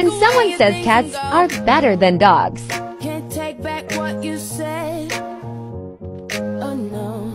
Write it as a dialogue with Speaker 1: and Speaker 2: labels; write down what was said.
Speaker 1: When someone says cats are better than dogs.
Speaker 2: Can't take back what you said. Oh no.